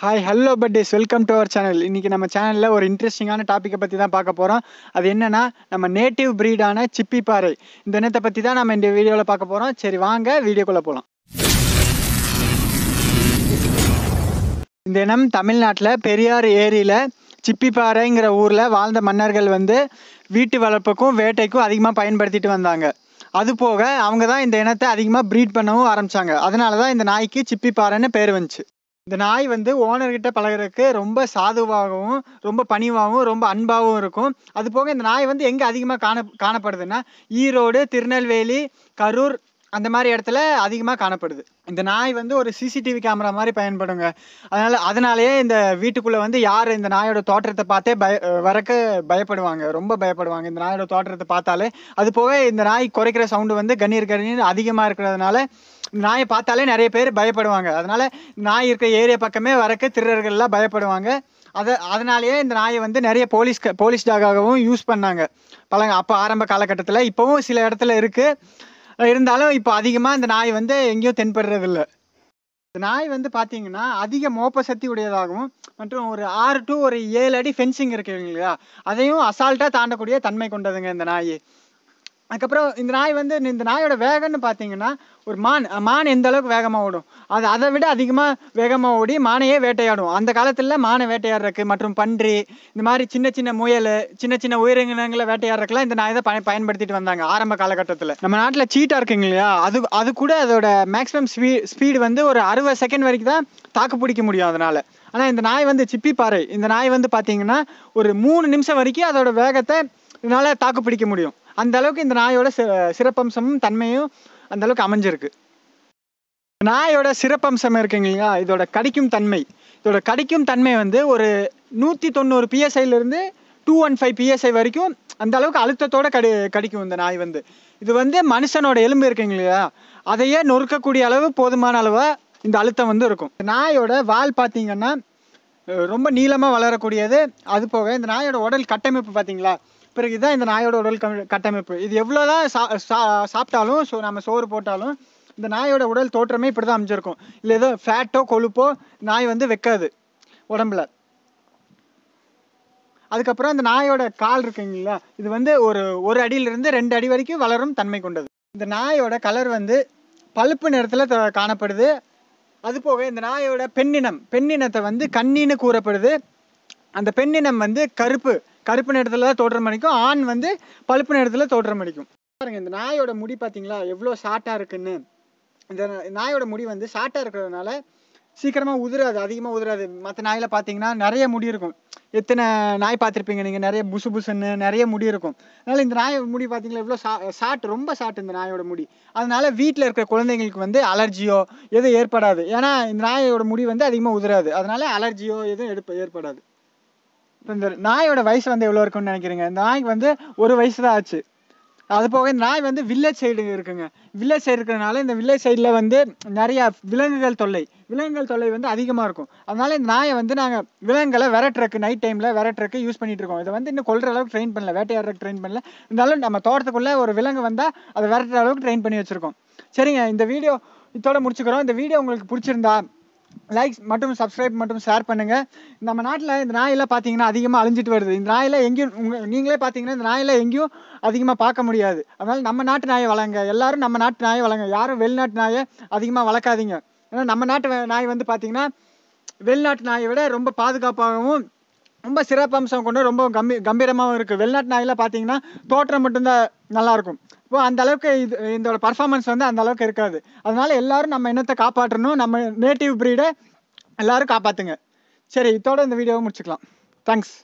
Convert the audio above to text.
Hi hello buddies welcome to our channel இன்றைக்கி நம்ம சேனலில் ஒரு இன்ட்ரெஸ்டிங்கான டாப்பிக்கை பற்றி தான் பார்க்க போகிறோம் அது என்னென்னா நம்ம நேட்டிவ் ப்ரீடான சிப்பி பாறை. இந்த இனத்தை பற்றி தான் நம்ம இந்த வீடியோவில் பார்க்க போகிறோம் சரி வாங்க வீடியோக்குள்ளே போகலாம் இந்த இனம் தமிழ்நாட்டில் பெரியார் ஏரியில் சிப்பிப்பாறைங்கிற ஊரில் வாழ்ந்த மன்னர்கள் வந்து வீட்டு வளர்ப்புக்கும் வேட்டைக்கும் அதிகமாக பயன்படுத்திட்டு வந்தாங்க. அது போக அவங்க தான் இந்த இனத்தை அதிகமாக ப்ரீட் பண்ணவும் ஆரம்பித்தாங்க அதனால தான் இந்த நாய்க்கு சிப்பிப்பாறைன்னு பேர் வந்துச்சு. இந்த நாய் வந்து ஓனர்கிட்ட பழகுறதுக்கு ரொம்ப சாதுவாகவும் ரொம்ப பணிவாகவும் ரொம்ப அன்பாகவும் இருக்கும். அது போக இந்த நாய் வந்து எங்கே அதிகமாக காண காணப்படுதுன்னா ஈரோடு திருநெல்வேலி கரூர் அந்த மாதிரி இடத்துல அதிகமாக காணப்படுது. இந்த நாய் வந்து ஒரு சிசிடிவி கேமரா மாதிரி பயன்படுங்க. அதனால அதனாலேயே இந்த வீட்டுக்குள்ளே வந்து யார் இந்த நாயோட தோற்றத்தை பார்த்தே பய வரக்க பயப்படுவாங்க. ரொம்ப பயப்படுவாங்க. இந்த நாயோட தோற்றத்தை பார்த்தாலே. அது போக இந்த நாய் குறைக்கிற சவுண்டு வந்து கண்ணீர் கண்ணீர் அதிகமாக இருக்கிறதுனால இந்த நாயை பார்த்தாலே நிறைய பேர் பயப்படுவாங்க. அதனால நாய் இருக்கிற ஏரியா பக்கமே வரக்க திருடர்கள்லாம் பயப்படுவாங்க. அதை அதனாலேயே இந்த நாயை வந்து நிறைய போலீஸ் போலீஸ் டாகாகவும் யூஸ் பண்ணாங்க. பழங்க அப்போ ஆரம்ப காலகட்டத்தில். இப்போவும் சில இடத்துல இருக்குது இருந்தாலும் இப்போ அதிகமாக இந்த நாய் வந்து எங்கேயும் தென்படுறதில்ல. இந்த நாய் வந்து பார்த்தீங்கன்னா அதிக மோப்ப சக்தி உடையதாகவும் மற்றும் ஒரு ஆறு டு ஒரு ஏழு அடி ஃபென்சிங் இருக்கு இல்லையா அதையும் அசால்ட்டாக தாண்டக்கூடிய தன்மை கொண்டதுங்க இந்த நாய். அதுக்கப்புறம் இந்த நாய் வந்து இந்த நாயோட வேகம்னு பார்த்தீங்கன்னா ஒரு மான் மான் எந்த அளவுக்கு வேகமாக ஓடும்? அது அதை விட அதிகமாக வேகமாக ஓடி மானையே வேட்டையாடும். அந்த காலத்தில் மானை வேட்டையாடுறதுக்கு மற்றும் பன்றி இந்த மாதிரி சின்ன சின்ன முயல் சின்ன சின்ன உயிரினங்களை வேட்டையாடுறதுக்குலாம் இந்த நாய் தான் பய பயன்படுத்திட்டு வந்தாங்க ஆரம்ப காலகட்டத்தில். நம்ம நாட்டில் சீட்டாக இருக்குங்க இல்லையா? அது அது கூட அதோட மேக்ஸிமம் ஸ்பீ ஸ்பீடு வந்து ஒரு அறுபது செகண்ட் வரைக்கும் தான் தாக்கு பிடிக்க முடியும் அதனால். ஆனால் இந்த நாய் வந்து சிப்பி பாறை. இந்த நாய் வந்து பார்த்தீங்கன்னா ஒரு மூணு நிமிஷம் வரைக்கும் அதோட வேகத்தை இதனால் தாக்கு பிடிக்க முடியும். அந்த அளவுக்கு இந்த நாயோட சிறப்பம்சமும் தன்மையும் அந்த அளவுக்கு அமைஞ்சிருக்கு. நாயோட சிறப்பம்சம் இருக்குங்க இல்லையா? இதோட கடிக்கும் தன்மை. இதோட கடிக்கும் தன்மை வந்து ஒரு நூற்றி தொண்ணூறு பிஎஸ்ஐலேருந்து டூ ஒன் ஃபைவ் பிஎஸ்ஐ வரைக்கும் அந்த அளவுக்கு அழுத்தத்தோட கடி கடிக்கும் இந்த நாய் வந்து. இது வந்து மனுஷனோட எலும்பு இருக்குங்க இல்லையா? அதையே நொறுக்கக்கூடிய அளவு போதுமான அளவாக இந்த அழுத்தம் வந்து இருக்கும். நாயோட வால் பார்த்தீங்கன்னா ரொம்ப நீளமாக வளரக்கூடியது. அது போக இந்த நாயோட உடல் கட்டமைப்பு பார்த்தீங்களா பிறகு இதுதான் இந்த நாயோட உடல் கட்டமைப்பு. இது எவ்வளோ தான் சா சாப்பிட்டாலும் ஸோ நம்ம சோறு போட்டாலும் இந்த நாயோட உடல் தோற்றமே இப்படி தான் அமைஞ்சிருக்கும். இல்லை ஏதோ ஃபேட்டோ கொழுப்போ நாய் வந்து வைக்காது உடம்புல. அதுக்கப்புறம் இந்த நாயோட கால் இருக்குங்களா இது வந்து ஒரு ஒரு அடியிலிருந்து ரெண்டு அடி வரைக்கும் வளரும் தன்மை கொண்டது. இந்த நாயோட கலர் வந்து பழுப்பு நிறத்தில் காணப்படுது. அது போக இந்த நாயோட பெண்ணினம் பெண்ணினத்தை வந்து கண்ணின்னு கூறப்படுது. அந்த பெண்ணினம் வந்து கருப்பு. கருப்பு நிறத்தில் தான் தோற்றம் அடிக்கும் ஆண் வந்து பழுப்பு நிறத்தில் தோற்றம் அடிக்கும் பாருங்க இந்த நாயோட முடி பார்த்தீங்களா எவ்வளோ ஷார்ட்டாக இருக்குன்னு. இந்த நாயோட முடி வந்து ஷார்ட்டாக இருக்கிறதுனால சீக்கிரமாக உதிராது அதிகமாக உதிராது. மற்ற நாயில் பார்த்தீங்கன்னா நிறைய முடி இருக்கும். எத்தனை நாய் பார்த்துருப்பீங்க நீங்கள் நிறைய புசு புசுன்னு நிறைய முடி இருக்கும். அதனால் இந்த நாய் முடி பார்த்தீங்களா எவ்வளோ சா ஷார்ட் ரொம்ப ஷார்ட் இந்த நாயோட முடி. அதனால் வீட்டில் இருக்கிற குழந்தைங்களுக்கு வந்து அலர்ஜியோ எதுவும் ஏற்படாது. ஏன்னா இந்த நாயோட முடி வந்து அதிகமாக உதிராது. அதனால் அலர்ஜியோ எதுவும் எடுப்ப ஏற்படாது. இப்போ இந்த நாயோட வயசு வந்து எவ்வளோ இருக்குன்னு நினைக்கிறீங்க? இந்த நாய்க்கு வந்து ஒரு வயசு தான் ஆச்சு. அது போக இந்த நாய் வந்து வில்லேஜ் சைடு இருக்குங்க. வில்லேஜ் சைடு இருக்கிறனால இந்த வில்லேஜ் சைடில் வந்து நிறையா விலங்குகள் தொல்லை. விலங்குகள் தொல்லை வந்து அதிகமாக இருக்கும். அதனால இந்த நாயை வந்து நாங்கள் விலங்குகளை விரட்டுறக்கு நைட் டைமில் விரட்டுறக்கு யூஸ் பண்ணிட்டு இருக்கோம். இதை வந்து இன்னும் கொள்ற அளவுக்கு ட்ரெயின் பண்ணல. வேட்டையாடுறதுக்கு ட்ரெயின் பண்ணல. இருந்தாலும் நம்ம தோட்டத்துக்குள்ளே ஒரு விலங்கு வந்தால் அதை விரட்டுற அளவுக்கு ட்ரெயின் பண்ணி வச்சுருக்கோம். சரிங்க இந்த வீடியோ இதோட முடிச்சுக்கிறோம். இந்த வீடியோ உங்களுக்கு பிடிச்சிருந்தா லைக்ஸ் மட்டும் சப்ஸ்கிரைப் மட்டும் ஷேர் பண்ணுங்கள் நம்ம நாட்டில் இந்த நாயெல்லாம் பார்த்தீங்கன்னா அதிகமாக அழிஞ்சிட்டு வருது. இந்த நாயெல்லாம் எங்கேயும் உங்கள் நீங்களே பார்த்தீங்கன்னா இந்த நாயெல்லாம் எங்கேயும் அதிகமாக பார்க்க முடியாது. அதனால் நம்ம நாட்டு நாயை வளங்க. எல்லாரும் நம்ம நாட்டு நாயை வளங்க. யாரும் வெளிநாட்டு நாயை அதிகமாக வளர்க்காதீங்க. ஏன்னா நம்ம நாட்டு நாய் வந்து பார்த்தீங்கன்னா வெளிநாட்டு நாயை விட ரொம்ப பாதுகாப்பாகவும் ரொம்ப சிறப்பம்சம் கொண்டு ரொம்ப கம்பி கம்பீரமாகவும் இருக்குது வெளிநாட்டு நாயெல்லாம் பார்த்தீங்கன்னா தோற்றம் மட்டும்தான் நல்லாயிருக்கும். இப்போ அந்த அளவுக்கு இது இதோட பர்ஃபார்மன்ஸ் வந்து அந்த அளவுக்கு இருக்காது. அதனால எல்லாரும் நம்ம இனத்தை காப்பாற்றணும். நம்ம நேட்டிவ் ப்ரீடை எல்லாரும் காப்பாற்றுங்க சரி இதோட இந்த வீடியோவை முடிச்சுக்கலாம். தேங்க்ஸ்